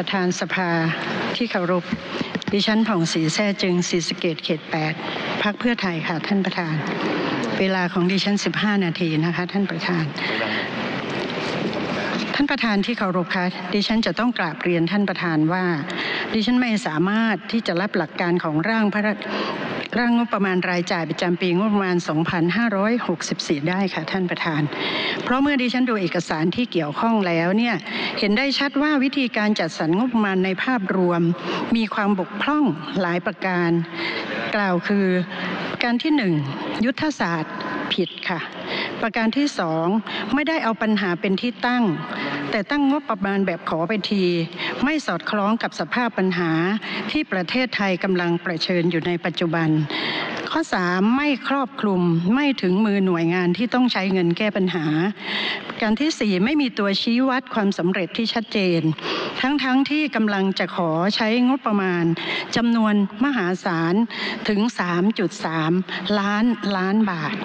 ประธานสภาที่เคารพ ดิฉันผ่องศรีแท้จึงศรีสเกตเขต 8พักเพื่อไทยค่ะท่านประธาน เวลาของดิฉัน 15 นาทีนะคะท่านประธาน ท่านประธานที่เคารพคะดิฉันจะต้องกราบเรียนท่านประธานว่า ดิฉันไม่สามารถที่จะรับหลักการของร่างพระ ร่างงบประมาณรายจ่ายประจำปีงบประมาณ 2564 ได้ค่ะท่านประธาน เพราะเมื่อดิฉันดูเอกสารที่เกี่ยวข้องแล้วเนี่ยเห็นได้ชัดว่าวิธีการจัดสรรงบประมาณในภาพรวม มีความบกพร่องหลายประการ กล่าวคือการที่หนึ่งยุทธศาสตร์ผิดค่ะ ประการที่สองไม่ได้เอาปัญหาเป็นที่ตั้ง แต่ตั้งงบประมาณแบบขอไปที ไม่สอดคล้องกับสภาพปัญหาที่ประเทศไทยกำลังประเชิญอยู่ในปัจจุบัน ข้อ 3 ไม่ครอบคลุมไม่ถึงมือหน่วยงานที่ต้องใช้เงินแก้ปัญหา การที่ 4 ไม่มีตัวชี้วัดความสำเร็จที่ชัดเจน ทั้งๆทที่กำลังจะขอใช้งบประมาณจำนวนมหาศาลถึง 3.3 ล้านล้านบาท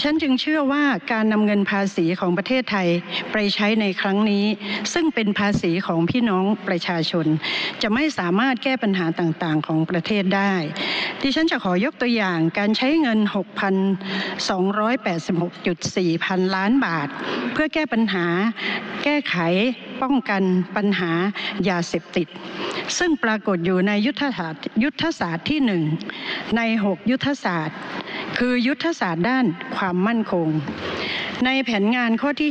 ฉันจึงเชื่อว่าการนำเงินภาษีของประเทศไทยไปใช้ในครั้งนี้ ซึ่งเป็นภาษีของพี่น้องประชาชน จะไม่สามารถแก้ปัญหาต่างๆ ของประเทศได้ ดิฉันจะขอยกตัวอย่างการใช้เงิน 6,286.4 พันล้านบาท เพื่อแก้ปัญหาแก้ไข ป้องกันปัญหายาเสพติด ซึ่งปรากฏอยู่ในยุทธศาสตร์ยุทธศาสตร์ที่หนึ่งใน 6 ยุทธศาสตร์ คือยุทธศาสตร์ด้านความมั่นคง ในแผนงานข้อที่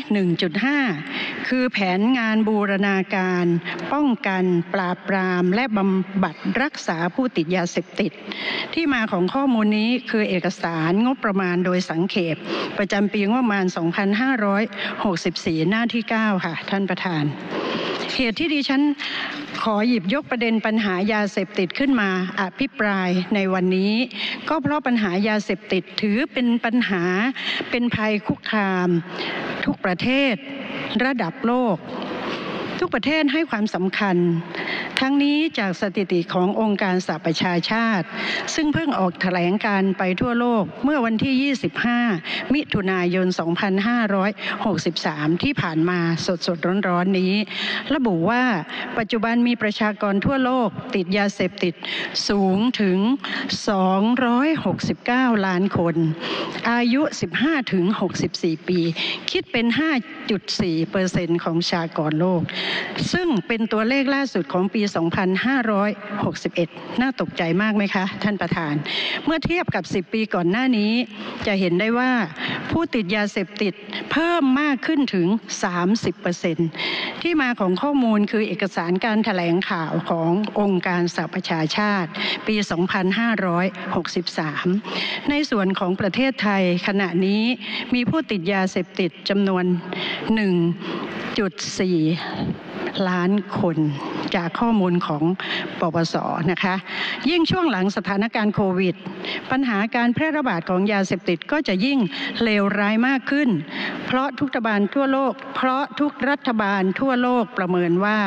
1.5 คือแผนงานบูรณาการ ป้องกันปราบปรามและบำบัดรักษาผู้ติดยาเสพติด ที่มาของข้อมูลนี้คือเอกสารงบประมาณโดยสังเขปประจำปีงบประมาณ 2564 หน้าที่ 9 ค่ะ ท่านประธานเหตุที่ดิฉันขอหยิบยกประเด็นปัญหายาเสพติดขึ้นมาอภิปรายในวันนี้ ก็เพราะปัญหายาเสพติดถือเป็นปัญหาเป็นภัยคุกคาม ทุกประเทศระดับโลก ทุกประเทศให้ความสำคัญ ทั้งนี้จากสถิติขององค์การสหประชาชาติ ซึ่งเพิ่งออกแถลงการไปทั่วโลกเมื่อวันที่ 25 มิถุนายน 2563 ที่ผ่านมาสดสดร้อนๆนนี้ ระบุว่าปัจจุบันมีประชากรทั่วโลกติดยาเสพติดสูงถึง 269 ล้านคน อายุ 15 ถึง 64 ปี คิดเป็น 5.4เปอร์เซ็นต์ของประชากรโลกซึ่งเป็นตัวเลขล่าสุดของปี 2561 น่าตกใจมากไหมคะ ท่านประธาน เมื่อเทียบกับ 10 ปีก่อนหน้านี้ จะเห็นได้ว่าผู้ติดยาเสพติดเพิ่มมากขึ้นถึง 30%ที่มาของข้อมูลคือเอกสารการถแถลงข่าวขององค์การสหประชาชาติ ปี 2563 ในส่วนของประเทศไทยขณะนี้มีผู้ติดยาเสพติดจำนวน 1.4 ล้านคนจากข้อมูลของปปสนะคะ ยิ่งช่วงหลังสถานการณ์โควิด ปัญหาการแพร่ระบาดของยาเสพติดก็จะยิ่งเลวร้ายมากขึ้น เพราะทุกรัฐบาลทั่วโลก เพราะทุกรัฐบาลทั่วโลกประเมินว่า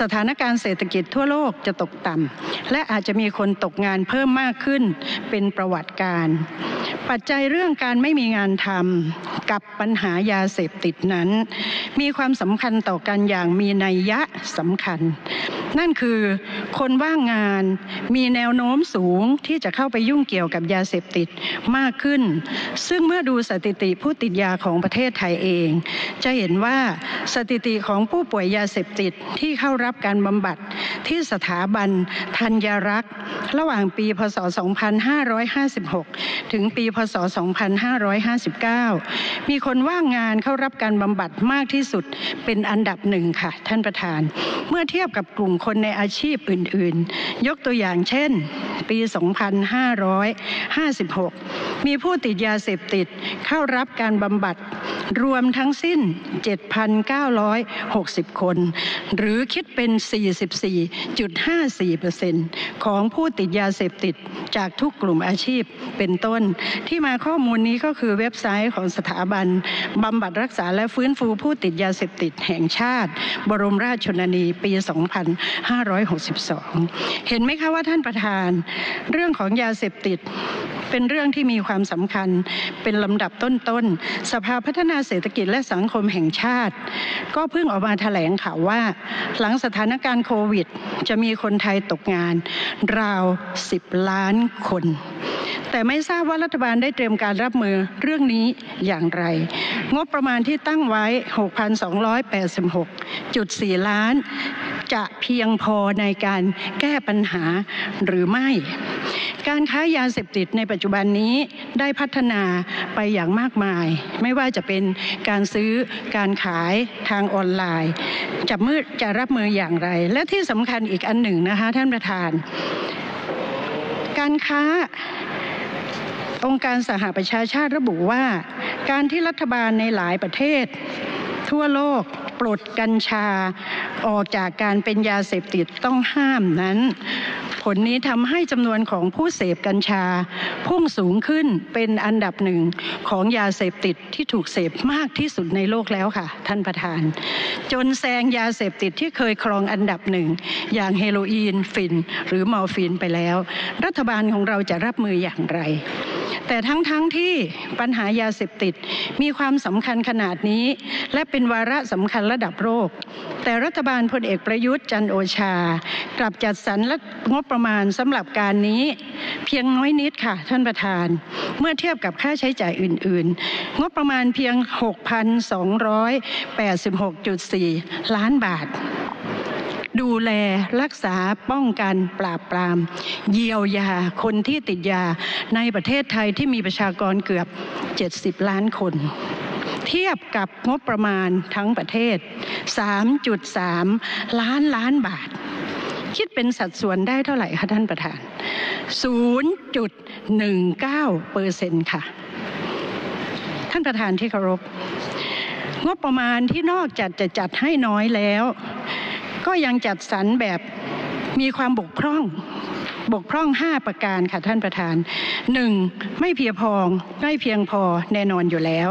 สถานการณ์เศรษฐกิจทั่วโลกจะตกต่ำและอาจจะมีคนตกงานเพิ่มมากขึ้นเป็นประวัติการปัจจัยเรื่องการไม่มีงานทำกับปัญหายาเสพติดนั้น มีความสำคัญต่อกันอย่างมีนัยยะสำคัญ นั่นคือคนว่างงานมีแนวโน้มสูงที่จะเข้าไปยุ่งเกี่ยวกับยาเสพติดมากขึ้น ซึ่งเมื่อดูสถิติผู้ติดยาของประเทศไทยเอง จะเห็นว่าสถิติของผู้ป่วยยาเสพติดที่เข้ารับการบำบัดที่สถาบันธัญรักษ์ ระหว่างปีพศ 2556 ถึงปีพศ 2559 มีคนว่างงานเข้ารับการบำบัดมากที่สุดเป็นอันดับหนึ่งค่ะท่านประธาน เมื่อเทียบกับกลุ่มคนในอาชีพอื่น ๆ ยกตัวอย่างเช่น ปี 2556 มีผู้ติดยาเสพติดเข้ารับการบำบัดรวมทั้งสิ้น 7,960 คน หรือคิดเป็น 44.54%ของผู้ติดยาเสพติดจากทุกกลุ่มอาชีพเป็นต้น ที่มาข้อมูลนี้ก็คือเว็บไซต์ของสถาบันบำบัดรักษาและฟื้นฟูผู้ติดยาเสพติดแห่งชาติ บรมราชชนนีปี 2562 เห็นไหมคะว่าท่านประธาน เรื่องของยาเสพติดเป็นเรื่องที่มีความสำคัญเป็นลำดับต้นๆ สภาพัฒนาเศรษฐกิจและสังคมแห่งชาติ ก็เพิ่งออกมาแถลงข่าวว่า หลังสถานการณ์โควิด จะมีคนไทยตกงาน ราว 10 ล้านคน แต่ไม่ทราบว่ารัฐบาลได้เตรียมการรับมือเรื่องนี้อย่างไร งบประมาณที่ตั้งไว้ 6,286.4 ล้าน จะเพียงพอในการแก้ปัญหาหรือไม่ การค้ายาเสพติดในปัจจุบันนี้ได้พัฒนาไปอย่างมากมาย ไม่ว่าจะเป็นการซื้อการขายทางออนไลน์ จะมือจะรับมืออย่างไร และที่สำคัญอีกอันหนึ่งนะคะท่านประธาน การค้า องค์การสหประชาชาติระบุว่า การที่รัฐบาลในหลายประเทศ ทั่วโลกปลดกัญชาออกจากการเป็นยาเสพติดต้องห้ามนั้น ผลนี้ทำให้จำนวนของผู้เสพกัญชา พุ่งสูงขึ้นเป็นอันดับหนึ่งของยาเสพติดที่ถูกเสพมากที่สุดในโลกแล้วค่ะ ท่านประธาน จนแซงยาเสพติดที่เคยครองอันดับหนึ่งอย่างเฮโรอีน ฟิน หรือมอร์ฟีนไปแล้ว รัฐบาลของเราจะรับมืออย่างไรแต่ทั้งๆทที่ปัญหายาเสพติดมีความสำคัญขนาดนี้ และเป็นวาระสำคัญระดับโลกแต่รัฐบาลพลเอกประยุทธ์จันโอชา กลับจัดสรรงบประประมาณสำหรับการนี้เพียงน้อยนิดค่ะท่านประธาน เมื่อเทียบกับค่าใช้จ่ายอื่น ๆ งบประมาณเพียง 6,286.4 ล้านบาทดูแลรักษาป้องกันปราบปราม เยียวยาคนที่ติดยาในประเทศไทยที่มีประชากรเกือบ 70 ล้านคน เทียบกับงบประมาณทั้งประเทศ 3.3 ล้านล้านบาท คิดเป็นสัดส่วนได้เท่าไหร่คะท่านประธาน 0.19เปอร์เซ็นต์ค่ะ ท่านประธานที่เคารพ งบประมาณที่นอกจากจะจัดให้น้อยแล้ว ก็ยังจัดสรรแบบมีความบกพร่อง บกพร่อง 5 ประการค่ะท่านประธาน 1. ไม่เพียงพอไม่เพียงพอแน่นอนอยู่แล้ว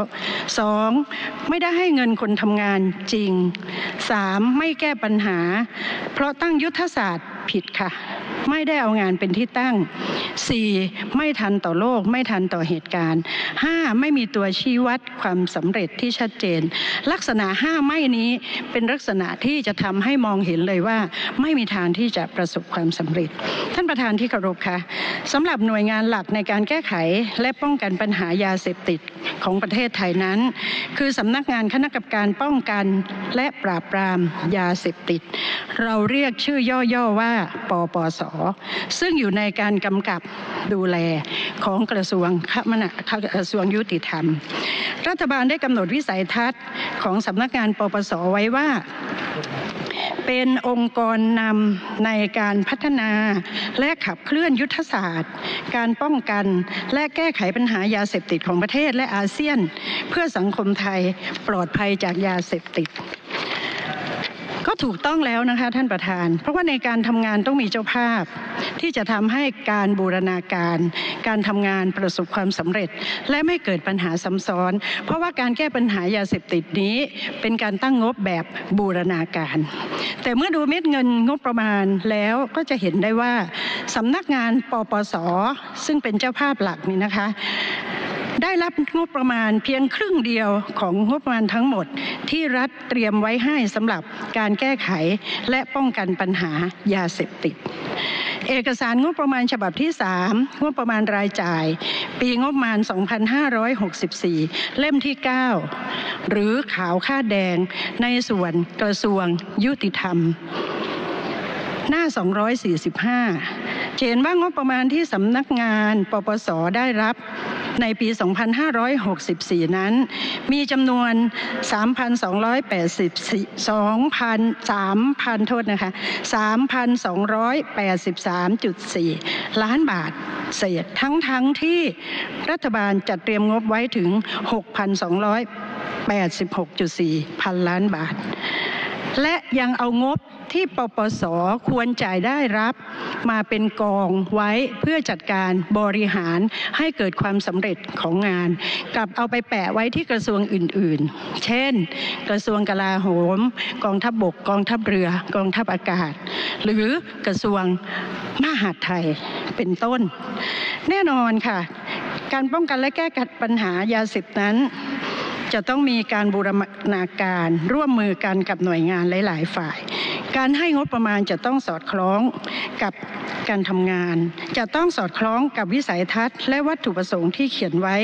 2. ไม่ได้ให้เงินคนทำงานจริง 3. ไม่แก้ปัญหา เพราะตั้งยุทธศาสตร์ผิดค่ะ ไม่ได้เอางานเป็นที่ตั้ง 4. ไม่ทันต่อโลก ไม่ทันต่อเหตุการณ์ 5. ไม่มีตัวชี้วัดความสำเร็จที่ชัดเจน ลักษณะ 5 ไม่นี้เป็นลักษณะที่จะทำให้มองเห็นเลยว่า ไม่มีทางที่จะประสบความสำเร็จ ท่านประธานที่เคารพค่ะสำหรับหน่วยงานหลักในการแก้ไขและป้องกันปัญหายาเสพติดของประเทศไทยนั้น คือสำนักงานคณะกรรมการป้องกันและปราบปรามยาเสพติด เราเรียกชื่อย่อๆว่าปปสซึ่งอยู่ในการกำกับดูแลของกระทรวงคมนาคระทรวงยุติธรรม รัฐบาลได้กำหนดวิสัยทัศน์ของสำนักงานปปสไว้ว่าเป็นองค์กรนำในการพัฒนาและขับเคลื่อนยุทธศาสตร์ การป้องกันและแก้ไขปัญหายาเสพติดของประเทศและอาเซียน เพื่อสังคมไทยปลอดภัยจากยาเสพติด ก็ถูกต้องแล้วนะคะท่านประธาน เพราะว่าในการทำงานต้องมีเจ้าภาพ ที่จะทำให้การบูรณาการ การทำงานประสบความสำเร็จ และไม่เกิดปัญหาซ้ำซ้อน เพราะว่าการแก้ปัญหายาเสพติดนี้เป็นการตั้งงบแบบบูรณาการ แต่เมื่อดูเม็ดเงินงบประมาณแล้วก็จะเห็นได้ว่าสำนักงานปปส ซึ่งเป็นเจ้าภาพหลักนี่นะคะ ได้รับงบประมาณเพียงครึ่งเดียวของงบประมาณทั้งหมด ที่รัฐเตรียมไว้ให้สำหรับการแก้ไขและป้องกันปัญหายาเสพติด เอกสารงบประมาณฉบับที่ 3 งบประมาณรายจ่าย ปีงบประมาณ 2564 เล่มที่ 9 หรือขาวค่าแดงในส่วนกระทรวงยุติธรรม หน้า 245เห็นว่างบประมาณที่สำนักงานปปสได้รับ ในปี 2564 นั้น มีจำนวน 3,282 3,000 โทษนะคะ 3,283.4 ล้านบาทเศษทั้งทั้งที่รัฐบาลจัดเตรียมงบไว้ถึง 6,286.4 พันล้านบาท และยังเอางบ ที่ปปสควรจ่ายได้รับมาเป็นกองไว้เพื่อจัดการบริหารให้เกิดความสำเร็จของงานกลับเอาไปแปะไว้ที่กระทรวงอื่นๆ เช่น กระทรวงกลาโหม กองทัพบบก กองทัพเรือ กองทัพอากาศ หรือกระทรวงมหาดไทยเป็นต้น แน่นอนค่ะ การป้องกันและแก้กัดปัญหายาเสพนั้นจะต้องมีการบูรณาการร่วมมือกันกับหน่วยงานหลาย ๆ ฝ่าย การให้งบประมาณจะต้องสอดคล้องกับการทำงาน จะต้องสอดคล้องกับวิสัยทัศน์ และวัตถุประสงค์ที่เขียนไว้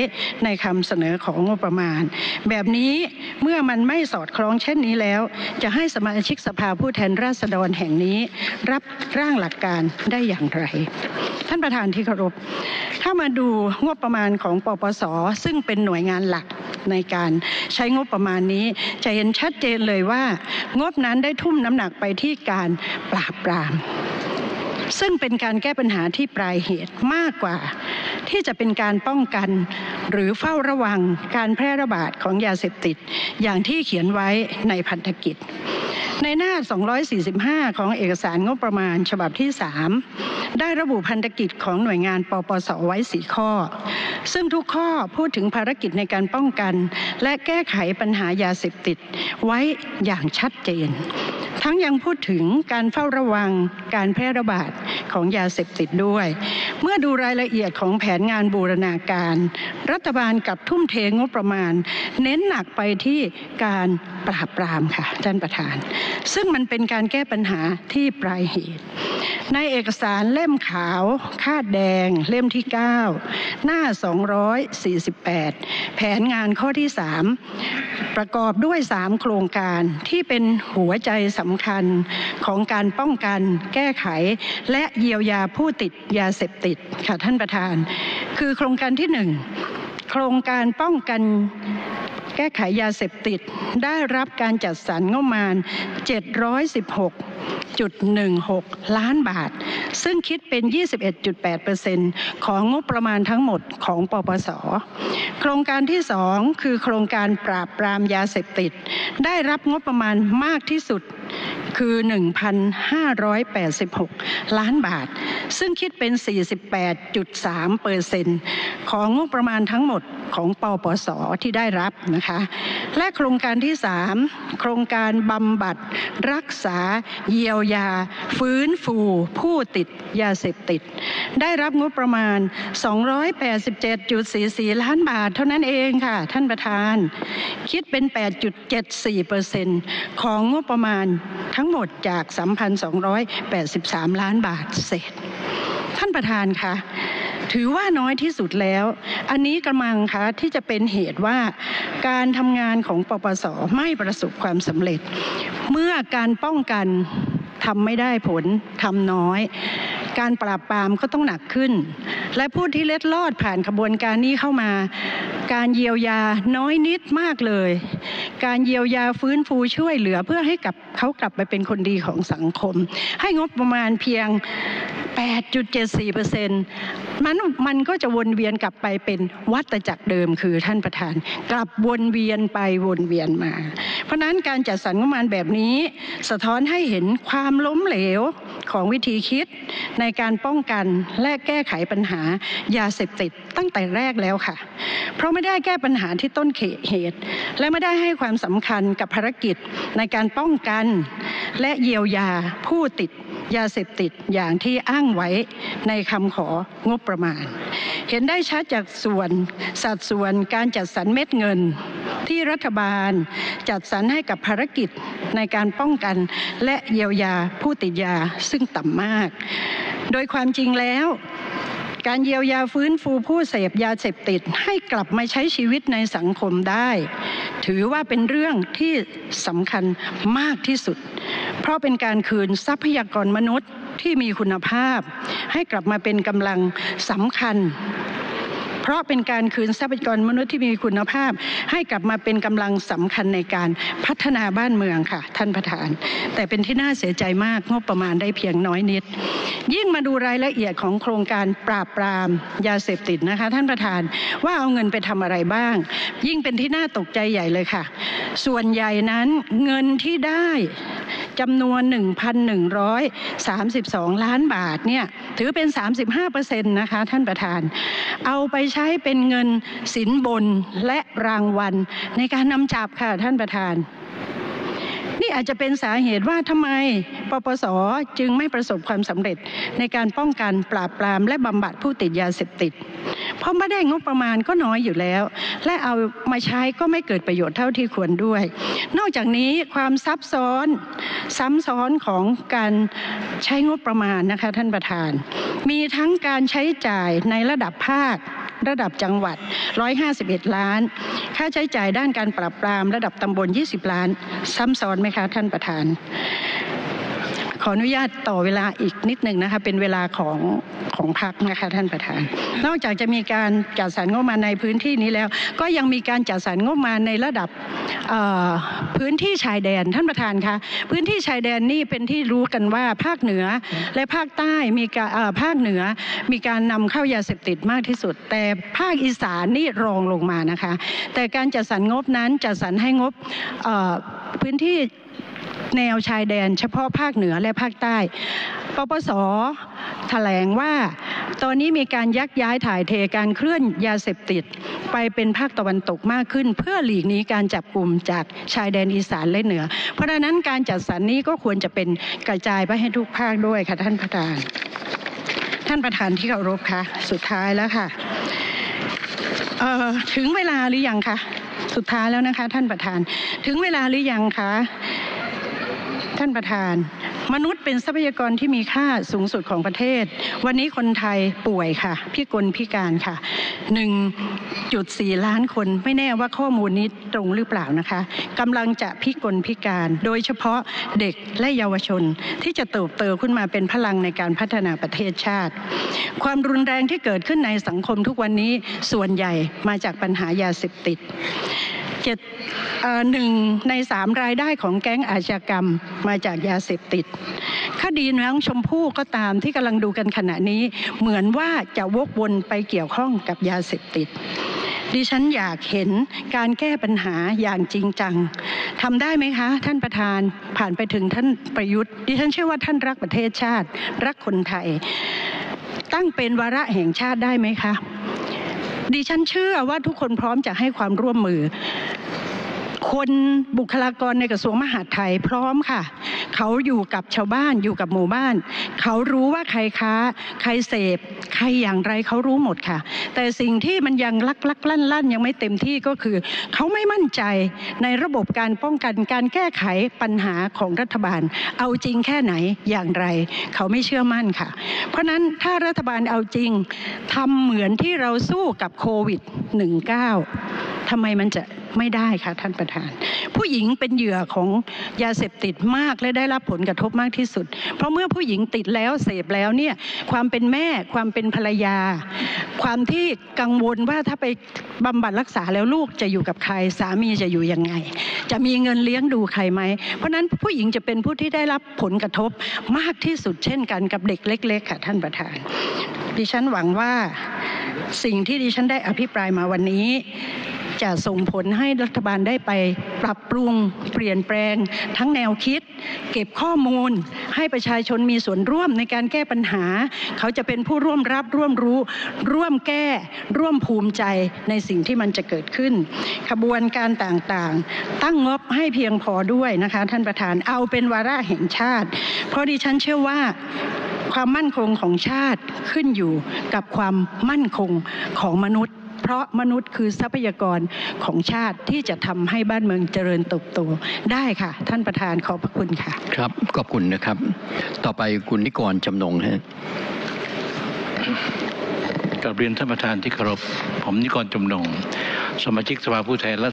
ในคำเสนอของงบประมาณ แบบนี้เมื่อมันไม่สอดคล้องเช่นนี้แล้ว จะให้สมาชิกสภาผู้แทนราษฎรแห่งนี้ รับร่างหลักการได้อย่างไร ท่านประธานที่เคารพถ้ามาดูงบประมาณของปปส ซึ่งเป็นหน่วยงานหลักในการใช้งบประมาณนี้ จะเห็นชัดเจนเลยว่า งบนั้นได้ทุ่มน้ำหนักไปที่การปราบปราม ซึ่งเป็นการแก้ปัญหาที่ปลายเหตุมากกว่า ที่จะเป็นการป้องกัน หรือเฝ้าระวังการแพร่ระบาดของยาเสพติด อย่างที่เขียนไว้ในพันธกิจ ในหน้า 245 ของเอกสารงบประมาณฉบับที่ 3 ได้ระบุพันธกิจของหน่วยงานปปสไว้4ข้อซึ่งทุกข้อพูดถึงภารกิจในการป้องกัน และแก้ไขปัญหายาเสพติดไว้อย่างชัดเจน ทั้งยังพูดถึงการเฝ้าระวังการแพร่ระบาดของยาเสพติดด้วย เมื่อดูรายละเอียดของแผนงานบูรณาการ รัฐบาลกับทุ่มเทงบประมาณ เน้นหนักไปที่การปราบปรามค่ะท่านประธาน ซึ่งมันเป็นการแก้ปัญหาที่ปลายเหตุ ในเอกสารเล่มขาวคาดแดงเล่มที่ 9 หน้า 248 แผนงานข้อที่ 3 ประกอบด้วย 3 โครงการที่เป็นหัวใจสำคัญของการป้องกันแก้ไข และเยียวยาผู้ติดยาเสพติดค่ะท่านประธาน คือโครงการที่1โครงการป้องกันแก้ไขยาเสพติดได้รับการจัดสรรงบประมาณ 716.16 ล้านบาท ซึ่งคิดเป็น 21.8%ของงบประมาณทั้งหมดของปปส โครงการที่ 2 คือโครงการปราบปรามยาเสพติด ได้รับงบประมาณมากที่สุด คือ 1,586 ล้านบาท ซึ่งคิดเป็น 48.3เปอร์เซ็นต์ของงบประมาณทั้งหมดของปปสที่ได้รับนะคะ และโครงการที่ 3 โครงการบำบัดรักษาเยียวยา ฟื้นฟูผู้ติดยาเสพติด ได้รับงบประมาณ 287.44 ล้านบาท เท่านั้นเองค่ะ ท่านประธาน คิดเป็น 8.74เปอร์เซ็นต์ของงบประมาณทั้ง้งหมดจาก 3,283 ล้านบาทเศษ ท่านประธานคะถือว่าน้อยที่สุดแล้ว อันนี้กำลังคะที่จะเป็นเหตุว่าการทำงานของปปสไม่ประสบความสำเร็จ เมื่อการป้องกันทำไม่ได้ผลทำน้อย การปราบปรามก็ต้องหนักขึ้น และผู้ที่เล็ดลอดผ่านขบวนการนี้เข้ามา การเยียวยาน้อยนิดมากเลย การเยียวยาฟื้นฟูช่วยเหลือเพื่อให้กับเขากลับไปเป็นคนดีของสังคม ให้งบประมาณเพียง 8.74เปอร์เซ็นต์มันมันก็จะวนเวียนกลับไปเป็นวัตจักรเดิมคือท่านประธาน กลับวนเวียนไปวนเวียนมา เพราะนั้นการจัดสรรงบประมาณแบบนี้ สะท้อนให้เห็นความล้มเหลวของวิธีคิดในการป้องกันและแก้ไขปัญหายาเสพติดตั้งแต่แรกแล้วค่ะ เพราะไม่ได้แก้ปัญหาที่ต้นเหตุ และไม่ได้ให้ความสำคัญกับภารกิจในการป้องกัน และเยียวยาผู้ติดยาเสพติดอย่างที่อ้างไว้ในคำของบประมาณ เห็นได้ชัดจากส่วนสัดส่วนการจัดสรรเม็ดเงิน ที่รัฐบาลจัดสรรให้กับภารกิจ ในการป้องกันและเยียวยาผู้ติดยาซึ่งต่ำมาก โดยความจริงแล้วการเยียวยาฟื้นฟูผู้เสพยาเสพติดให้กลับมาใช้ชีวิตในสังคมได้ ถือว่าเป็นเรื่องที่สำคัญมากที่สุด เพราะเป็นการคืนทรัพยากรมนุษย์ที่มีคุณภาพ ให้กลับมาเป็นกำลังสำคัญ เพราะเป็นการคืนทรัพยากรมนุษย์ที่มีคุณภาพ ให้กลับมาเป็นกำลังสำคัญในการพัฒนาบ้านเมืองค่ะ ท่านประธาน แต่เป็นที่น่าเสียใจมากงบประมาณได้เพียงน้อยนิด ยิ่งมาดูรายละเอียดของโครงการปราบปรามยาเสพติดนะคะ ท่านประธานว่าเอาเงินไปทำอะไรบ้าง ยิ่งเป็นที่น่าตกใจใหญ่เลยค่ะ ส่วนใหญ่นั้นเงินที่ได้จำนวน 1,132 ล้านบาทเนี่ยถือเป็น 35%นะคะท่านประธาน เอาไปใช้เป็นเงินสินบนและรางวัลในการนำจับค่ะท่านประธาน นี่อาจจะเป็นสาเหตุว่าทำไมปปสจึงไม่ประสบความสำเร็จในการป้องกันปราบปรามและบำบัดผู้ติดยาเสพติด เพราะไม่ได้งบประมาณก็น้อยอยู่แล้ว และเอามาใช้ก็ไม่เกิดประโยชน์เท่าที่ควรด้วย นอกจากนี้ความซับซ้อนซ้ำซ้อนของการใช้งบประมาณนะคะท่านประธาน มีทั้งการใช้จ่ายในระดับภาค ระดับจังหวัด 151 ล้าน ค่าใช้จ่ายด้านการปรับปรามระดับตำบล 20 ล้าน ซ้ำซ้อนไหมคะท่านประธาน ขออนุญาตต่อเวลาอีกนิดหนึ่งนะคะเป็นเวลาของของพักนะคะท่านประธาน นอกจากจะมีการจัดสรรงบมาในพื้นที่นี้แล้ว ก็ยังมีการจัดสรรงบมาในระดับพื้นที่ชายแดนท่านประธานคะพื้นที่ชายแดนนี่เป็นที่รู้กันว่าภาคเหนือและภาคใต้มีการภาคเหนือมีการนำเข้ายาเสพติดมากที่สุด แต่ภาคอีสานนี่รองลงมานะคะ แต่การจัดสรรงบนั้นจัดสรรให้งบพื้นที่ แนวชายแดนเฉพาะภาคเหนือและภาคใต้ ปปสแถลงว่า ตอนนี้มีการยักย้ายถ่ายเทการเคลื่อนยาเสพติด ไปเป็นภาคตะวันตกมากขึ้น เพื่อหลีกหนีการจับกลุ่มจากชายแดนอีสานและเหนือ เพราะฉะนั้นการจัดสรรนี้ก็ควรจะเป็นกระจายไปให้ทุกภาคด้วยค่ะท่านประธาน ท่านประธานที่เคารพคะสุดท้ายแล้วค่ะถึงเวลาหรือยังคะสุดท้ายแล้วนะคะ ท่านประธาน ถึงเวลาหรือยังคะ ท่านประธาน มนุษย์เป็นทรัพยากรที่มีค่าสูงสุดของประเทศ วันนี้คนไทยป่วยค่ะ พิกลพิการค่ะ 1.4 ล้านคนไม่แน่ว่าข้อมูลนี้ตรงหรือเปล่านะคะกำลังจะพิกลพิการ โดยเฉพาะเด็กและเยาวชนที่จะเติบโตขึ้นมาเป็นพลังในการพัฒนาประเทศชาติ ความรุนแรงที่เกิดขึ้นในสังคมทุกวันนี้ส่วนใหญ่มาจากปัญหายาเสพติด หนึ่งในสามรายได้ของแก๊งอาชญากรรมมาจากยาเสพติด คดีน้องชมพู่ก็ตามที่กำลังดูกันขณะนี้ เหมือนว่าจะวกวนไปเกี่ยวข้องกับยาเสพติดดิฉันอยากเห็นการแก้ปัญหาอย่างจริงจังทำได้ไหมคะ ท่านประธานผ่านไปถึงท่านประยุทธ์ ดิฉันเชื่อว่าท่านรักประเทศชาติ รักคนไทย ตั้งเป็นวาระแห่งชาติได้ไหมคะ ดิฉันเชื่อว่าทุกคนพร้อมจะให้ความร่วมมือ คนบุคลากรในกระทรวงมหาดไทยพร้อมค่ะ เขาอยู่กับชาวบ้านอยู่กับหมู่บ้าน เขารู้ว่าใครค้า ใครเสพ ใครอย่างไรเขารู้หมดค่ะ แต่สิ่งที่มันยังลักลักลั่นลั่นยังไม่เต็มที่ก็คือ เขาไม่มั่นใจในระบบการป้องกันการแก้ไขปัญหาของรัฐบาล เอาจริงแค่ไหนอย่างไร เขาไม่เชื่อมั่นค่ะ เพราะนั้นถ้ารัฐบาลเอาจริงทำเหมือนที่เราสู้กับโควิด -19 ทำไมมันจะ ไม่ได้คะท่านประธาน ผู้หญิงเป็นเหยื่อของยาเสพติดมากและได้รับผลกระทบมากที่สุด เพราะเมื่อผู้หญิงติดแล้วเสพแล้วเนี่ยความเป็นแม่ความเป็นภรรยา ความที่กังวลว่าถ้าไปบำบัดรักษาแล้วลูกจะอยู่กับใครสามีจะอยู่ยังไง จะมีเงินเลี้ยงดูใครไหม เพราะฉะนั้นผู้หญิงจะเป็นผู้ที่ได้รับผลกระทบมากที่สุดเช่นกันกับเด็กเล็ก ๆ ค่ะ ท่านประธาน ดิฉันหวังว่าสิ่งที่ดิฉันได้อภิปรายมาวันนี้ จะส่งผลให้รัฐบาลได้ไปปรับปรุงเปลี่ยนแปลง ทั้งแนวคิด เก็บข้อมูล ให้ประชาชนมีส่วนร่วมในการแก้ปัญหา เขาจะเป็นผู้ร่วมรับร่วมรู้ ร่วมแก้ ร่วมภูมิใจในสิ่งที่มันจะเกิดขึ้น ขบวนการต่างๆ ตั้งงบให้เพียงพอด้วยนะคะท่านประธานเอาเป็นวาระแห่งชาติ เพราะดิฉันเชื่อว่าความมั่นคงของชาติขึ้นอยู่กับความมั่นคงของมนุษย์ เพราะมนุษย์คือทรัพยากรของชาติที่จะทำให้บ้านเมืองเจริญเติบโตได้ค่ะ ท่านประธานขอบพระคุณค่ะ ครับขอบคุณนะครับ ต่อไปคุณนิกรจำนงฮะกับเรียนท่านประธานที่เคารพผมนิกรจำนง สมาชิกสภาผู้แทนราษฎร